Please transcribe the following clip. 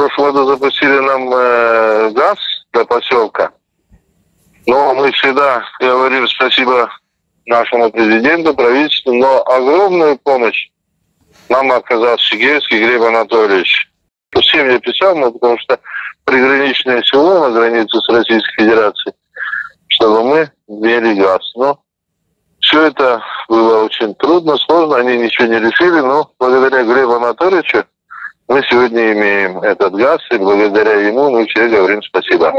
прошлом году запустили нам э, газ для поселка. Но мы всегда говорим спасибо нашему президенту, правительству, но огромную помощь нам оказал Сигельский Глеб Анатольевич. Всем я писал, но потому что приграничное село на границе с Российской Федерацией, чтобы мы имели газ. Но все это было очень трудно, сложно, они ничего не решили, но благодаря Глебу Анатольевичу мы сегодня имеем этот газ, и благодаря ему мы все говорим спасибо.